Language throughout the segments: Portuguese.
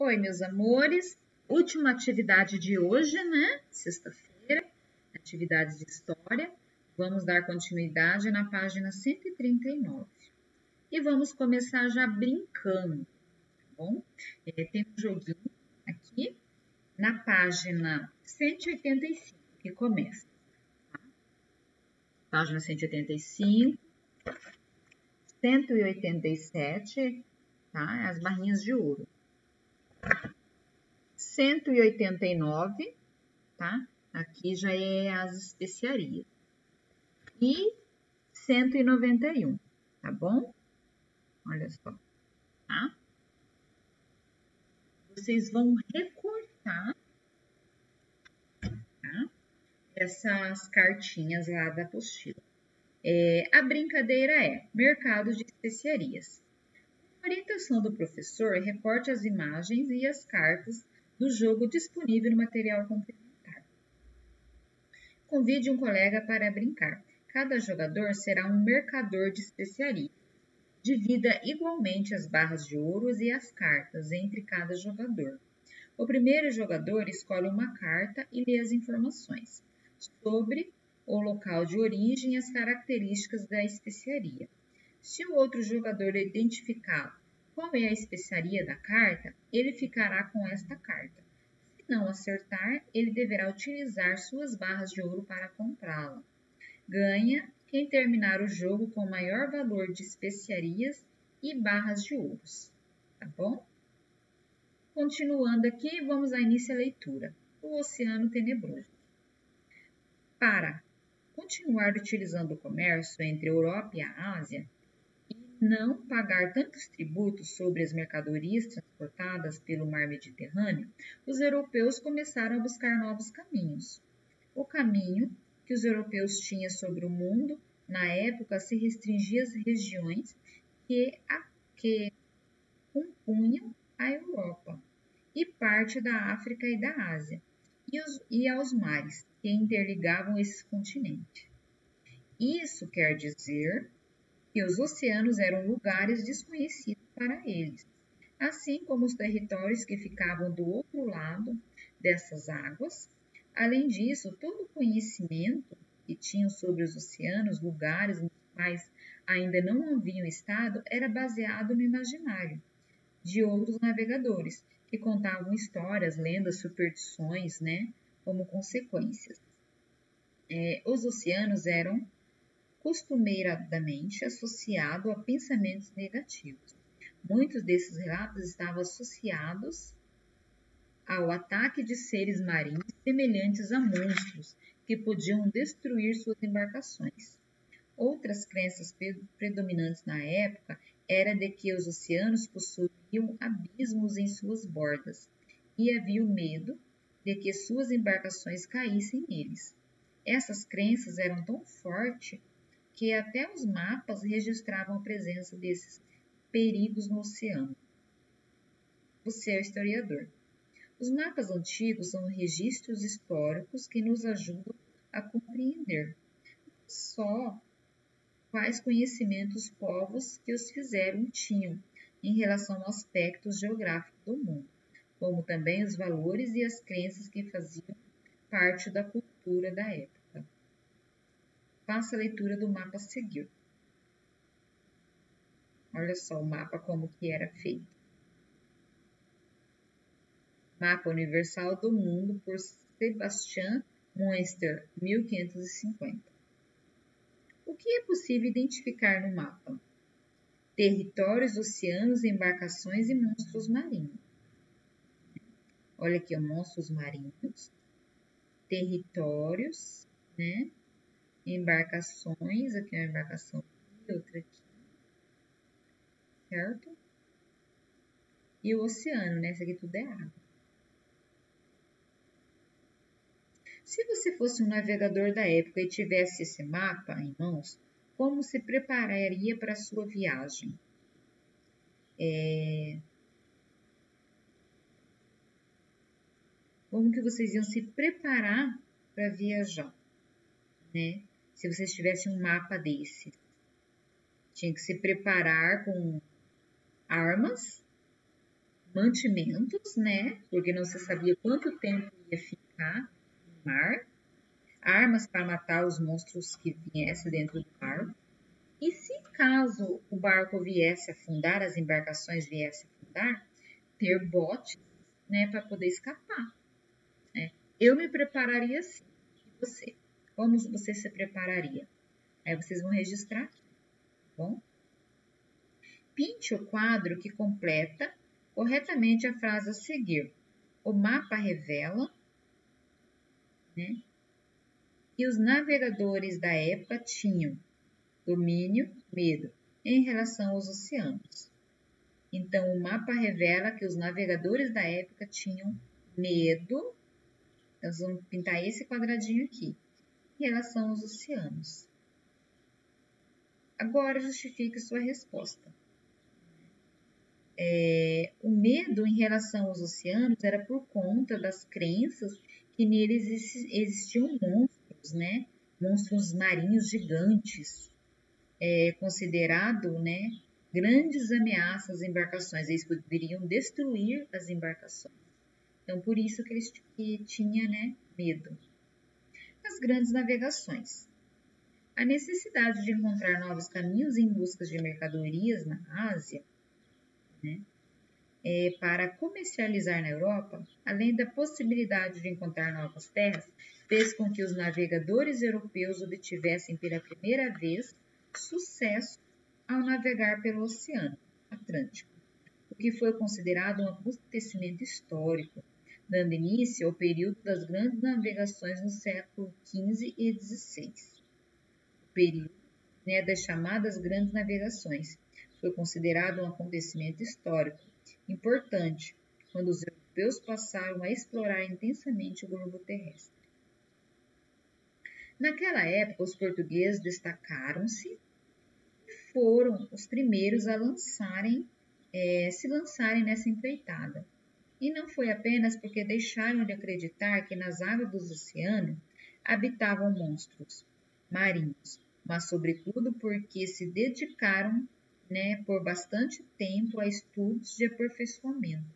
Oi, meus amores. Última atividade de hoje, né? Sexta-feira, atividades de história. Vamos dar continuidade na página 139. E vamos começar já brincando, tá bom? É, tem um joguinho aqui na página 185 que começa. Tá? Página 185, 187, tá? As barrinhas de ouro. 189, tá? Aqui já é as especiarias. E 191, tá bom? Olha só, tá? Vocês vão recortar tá? essas cartinhas lá da apostila. É, a brincadeira é mercado de especiarias. A orientação do professor recorte as imagens e as cartas do jogo disponível no material complementar. Convide um colega para brincar. Cada jogador será um mercador de especiarias. Divida igualmente as barras de ouros e as cartas entre cada jogador. O primeiro jogador escolhe uma carta e lê as informações sobre o local de origem e as características da especiaria. Se o outro jogador identificar qual é a especiaria da carta, ele ficará com esta carta. Se não acertar, ele deverá utilizar suas barras de ouro para comprá-la. Ganha quem terminar o jogo com maior valor de especiarias e barras de ouros. Tá bom? Continuando aqui, vamos à início da leitura. O Oceano Tenebroso. Para continuar utilizando o comércio entre a Europa e a Ásia não pagar tantos tributos sobre as mercadorias transportadas pelo mar Mediterrâneo, os europeus começaram a buscar novos caminhos. O caminho que os europeus tinham sobre o mundo na época se restringia às regiões que, a, que compunham a Europa e parte da África e da Ásia, e, os, e aos mares que interligavam esses continentes. Isso quer dizer que os oceanos eram lugares desconhecidos para eles, assim como os territórios que ficavam do outro lado dessas águas. Além disso, todo o conhecimento que tinham sobre os oceanos, lugares nos quais ainda não haviam estado, era baseado no imaginário de outros navegadores, que contavam histórias, lendas, superstições, né, como consequências. É, os oceanos eram costumeiramente associados a pensamentos negativos. Muitos desses relatos estavam associados ao ataque de seres marinhos semelhantes a monstros que podiam destruir suas embarcações. Outras crenças predominantes na época era de que os oceanos possuíam abismos em suas bordas e havia o medo de que suas embarcações caíssem neles. Essas crenças eram tão fortes que até os mapas registravam a presença desses perigos no oceano. Você é o historiador. Os mapas antigos são registros históricos que nos ajudam a compreender só quais conhecimentos os povos que os fizeram tinham em relação aos aspectos geográficos do mundo, como também os valores e as crenças que faziam parte da cultura da época. Faça a leitura do mapa a seguir. Olha só o mapa como que era feito. Mapa Universal do Mundo por Sebastian Moenster, 1550. O que é possível identificar no mapa? Territórios, oceanos, embarcações e monstros marinhos. Olha aqui, monstros marinhos, territórios, né? Embarcações, aqui é uma embarcação e outra aqui, certo? E o oceano, né? Isso aqui tudo é água. Se você fosse um navegador da época e tivesse esse mapa em mãos, como se prepararia para a sua viagem? É... Como que vocês iam se preparar para viajar, né? Se vocês tivessem um mapa desse. Tinha que se preparar com armas, mantimentos, né? Porque não se sabia quanto tempo ia ficar no mar, armas para matar os monstros que viessem dentro do barco. E se caso o barco viesse afundar, as embarcações viessem afundar, ter botes, né, para poder escapar. Né? Eu me prepararia assim. E você? Como você se prepararia? Aí vocês vão registrar aqui, tá bom? Pinte o quadro que completa corretamente a frase a seguir. O mapa revela né, que os navegadores da época tinham domínio, medo em relação aos oceanos. Então, o mapa revela que os navegadores da época tinham medo. Então, vamos pintar esse quadradinho aqui, em relação aos oceanos. Agora, justifique sua resposta. É, o medo em relação aos oceanos era por conta das crenças que neles existiam monstros, né? Monstros marinhos gigantes, é, considerado, né? Grandes ameaças às embarcações. Eles poderiam destruir as embarcações. Então, por isso que eles que tinha, né? Medo. As grandes navegações. A necessidade de encontrar novos caminhos em busca de mercadorias na Ásia né, é, para comercializar na Europa, além da possibilidade de encontrar novas terras, fez com que os navegadores europeus obtivessem pela primeira vez sucesso ao navegar pelo Oceano Atlântico, o que foi considerado um acontecimento histórico, dando início ao período das grandes navegações no século XV e XVI, o período né, das chamadas grandes navegações, foi considerado um acontecimento histórico importante quando os europeus passaram a explorar intensamente o globo terrestre. Naquela época, os portugueses destacaram-se e foram os primeiros a lançarem, é, se lançarem nessa empreitada. E não foi apenas porque deixaram de acreditar que nas águas do oceano habitavam monstros marinhos, mas sobretudo porque se dedicaram né, por bastante tempo a estudos de aperfeiçoamento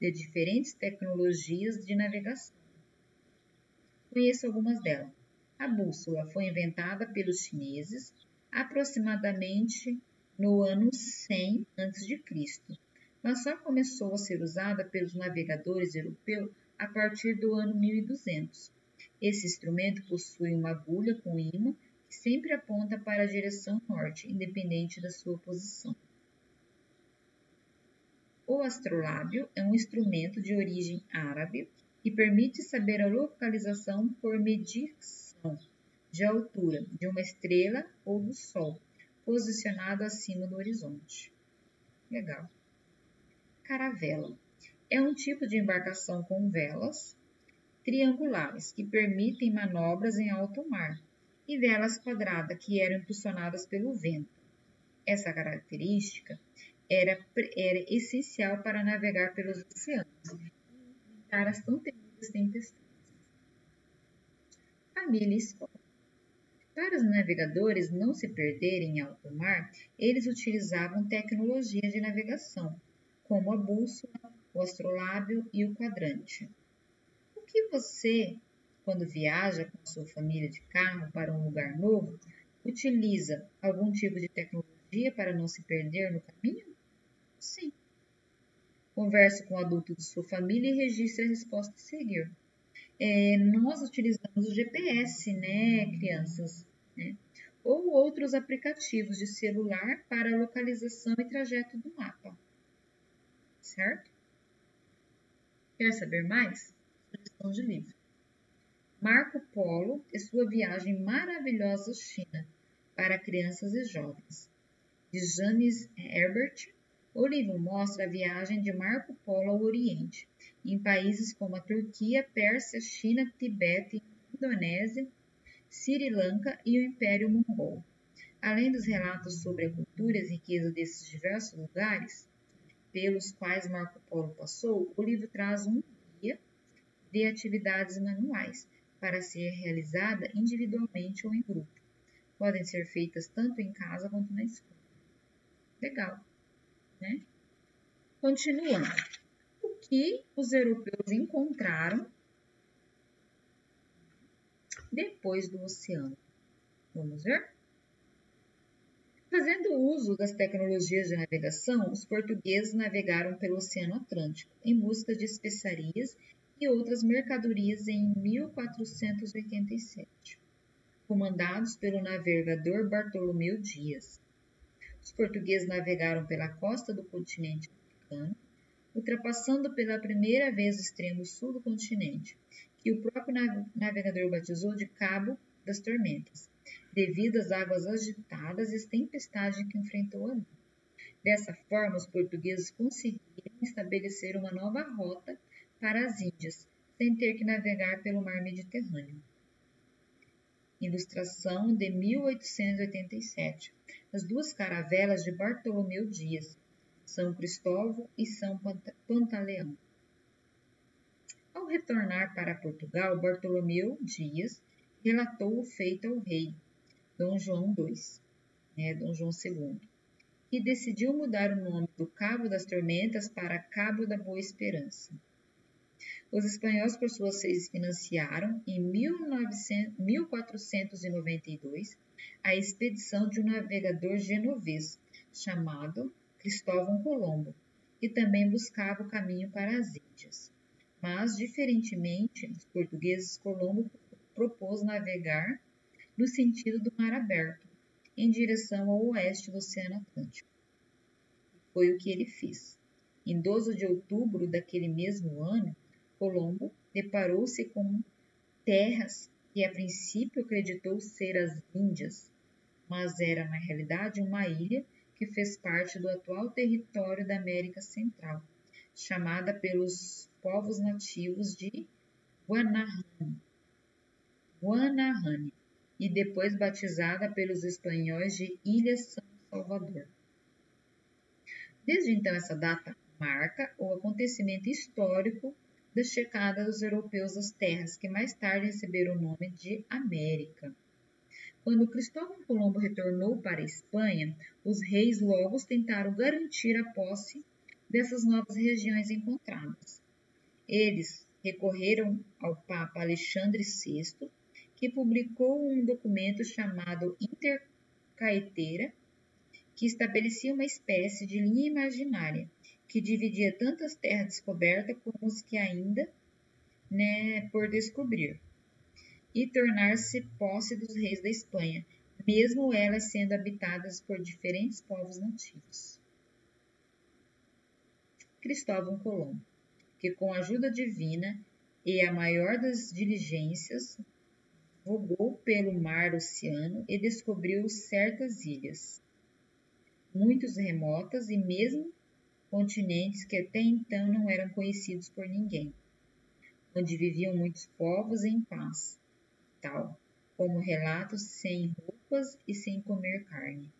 de diferentes tecnologias de navegação. Conheço algumas delas. A bússola foi inventada pelos chineses aproximadamente no ano 100 a.C., só começou a ser usada pelos navegadores europeus a partir do ano 1200. Esse instrumento possui uma agulha com imã que sempre aponta para a direção norte, independente da sua posição. O astrolábio é um instrumento de origem árabe que permite saber a localização por medição de altura de uma estrela ou do Sol, posicionado acima do horizonte. Legal. Caravela é um tipo de embarcação com velas triangulares que permitem manobras em alto mar e velas quadradas que eram impulsionadas pelo vento. Essa característica era, era essencial para navegar pelos oceanos e evitar as tão temidas tempestades. Família e escola. Para os navegadores não se perderem em alto mar, eles utilizavam tecnologias de navegação, como a bússola, o astrolábio e o quadrante. O que você quando viaja com sua família de carro para um lugar novo, utiliza algum tipo de tecnologia para não se perder no caminho? Sim. Converse com o adulto de sua família e registre a resposta a seguir. É, nós utilizamos o GPS, né, crianças? Né? Ou outros aplicativos de celular para localização e trajeto do mapa. Certo? Quer saber mais? Sugestão de livro. Marco Polo e sua viagem maravilhosa à China para crianças e jovens. De Janis Herbert, o livro mostra a viagem de Marco Polo ao Oriente, em países como a Turquia, Pérsia, China, Tibete, Indonésia, Sri Lanka e o Império Mongol. Além dos relatos sobre a cultura e riqueza desses diversos lugares pelos quais Marco Polo passou, o livro traz um guia de atividades manuais para ser realizada individualmente ou em grupo. Podem ser feitas tanto em casa quanto na escola. Legal, né? Continuando. que os europeus encontraram depois do oceano. Vamos ver? Fazendo uso das tecnologias de navegação, os portugueses navegaram pelo Oceano Atlântico em busca de especiarias e outras mercadorias em 1487, comandados pelo navegador Bartolomeu Dias. Os portugueses navegaram pela costa do continente africano, ultrapassando pela primeira vez o extremo sul do continente, que o próprio navegador batizou de Cabo das Tormentas, devido às águas agitadas e tempestade que enfrentou ali. Dessa forma, os portugueses conseguiram estabelecer uma nova rota para as Índias, sem ter que navegar pelo mar Mediterrâneo. Ilustração de 1887. As duas caravelas de Bartolomeu Dias, São Cristóvão e São Pantaleão. Ao retornar para Portugal, Bartolomeu Dias relatou o feito ao rei, Dom João II, né, Dom João II, e decidiu mudar o nome do Cabo das Tormentas para Cabo da Boa Esperança. Os espanhóis, por sua vez, financiaram, em 1900, 1492, a expedição de um navegador genovês chamado Cristóvão Colombo, que também buscava o caminho para as Índias. Mas, diferentemente dos portugueses, Colombo propôs navegar no sentido do mar aberto, em direção ao oeste do Oceano Atlântico. Foi o que ele fez. Em 12 de outubro daquele mesmo ano, Colombo deparou-se com terras que a princípio acreditou ser as Índias, mas era na realidade uma ilha que fez parte do atual território da América Central, chamada pelos povos nativos de Guanahani. Guanahani e depois batizada pelos espanhóis de Ilha São Salvador. Desde então, essa data marca o acontecimento histórico da chegada dos europeus às terras, que mais tarde receberam o nome de América. Quando Cristóvão Colombo retornou para a Espanha, os reis logo tentaram garantir a posse dessas novas regiões encontradas. Eles recorreram ao Papa Alexandre VI que publicou um documento chamado Intercaeteira, que estabelecia uma espécie de linha imaginária que dividia tanto as terras descobertas como as que ainda né, por descobrir, e tornar-se posse dos reis da Espanha, mesmo elas sendo habitadas por diferentes povos nativos. Cristóvão Colombo, que com a ajuda divina e a maior das diligências vogou pelo mar oceano e descobriu certas ilhas, muitos remotas e mesmo continentes que até então não eram conhecidos por ninguém, onde viviam muitos povos em paz, tal como relatos sem roupas e sem comer carne.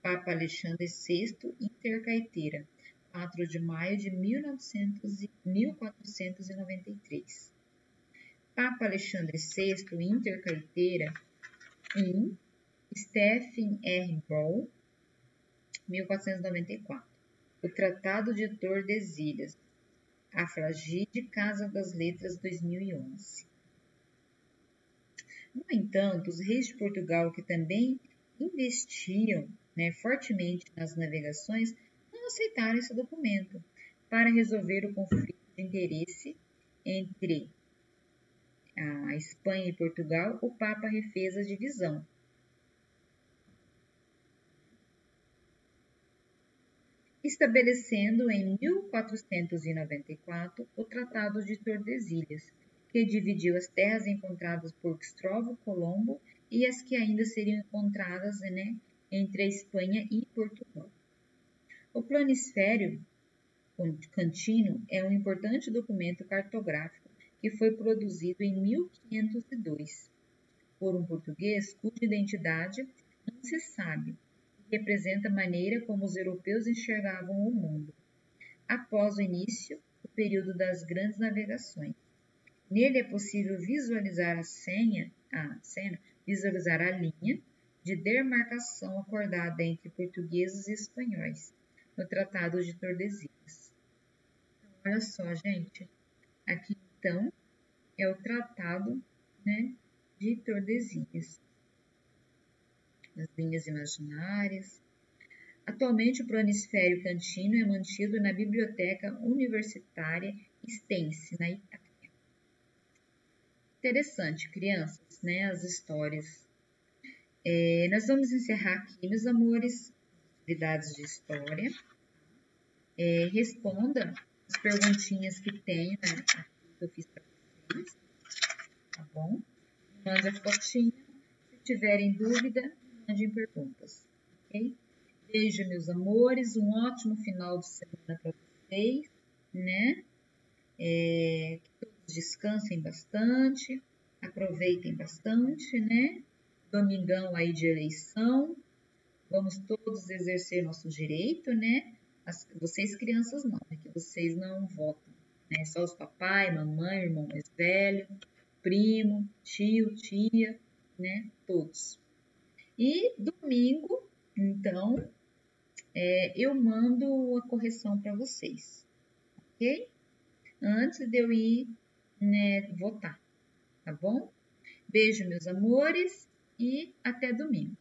Papa Alexandre VI Intercaeteira, 4 de maio de 1900, 1493. Papa Alexandre VI Intercarteira em Stephen R. Ball, 1494. O Tratado de Tordesilhas, a Fragide Casa das Letras 2011. No entanto, os reis de Portugal, que também investiam né, fortemente nas navegações, não aceitaram esse documento para resolver o conflito de interesse entre a Espanha e Portugal, o Papa refez a divisão. Estabelecendo em 1494 o Tratado de Tordesilhas, que dividiu as terras encontradas por Cristóvão Colombo e as que ainda seriam encontradas né, entre a Espanha e Portugal. O Planisfério Cantino é um importante documento cartográfico que foi produzido em 1502 por um português cuja identidade não se sabe e representa a maneira como os europeus enxergavam o mundo após o início do período das grandes navegações. Nele é possível visualizar a senha, a cena, visualizar a linha de demarcação acordada entre portugueses e espanhóis no Tratado de Tordesilhas. Olha só, gente. Aqui, então, é o tratado né, de Tordesilhas. As linhas imaginárias. Atualmente, o Planisfério Cantino é mantido na Biblioteca Universitária Stense, na Itália. Interessante, crianças, né? As histórias. É, nós vamos encerrar aqui, meus amores, atividades de história. É, responda as perguntinhas que tem, né? Que eu fiz para vocês. Tá bom? Mande a fotinha. Se tiverem dúvida, mandem perguntas. Ok? Beijo, meus amores. Um ótimo final de semana para vocês, né? É, que todos descansem bastante, aproveitem bastante, né? Domingão aí de eleição. Vamos todos exercer nosso direito, né? As, vocês crianças não, é que vocês não votam, né? Só os papai, mamãe, irmão mais velho, primo, tio, tia, né? Todos. E domingo, então, é, eu mando a correção para vocês, ok? Antes de eu ir né, votar, tá bom? Beijo, meus amores, e até domingo.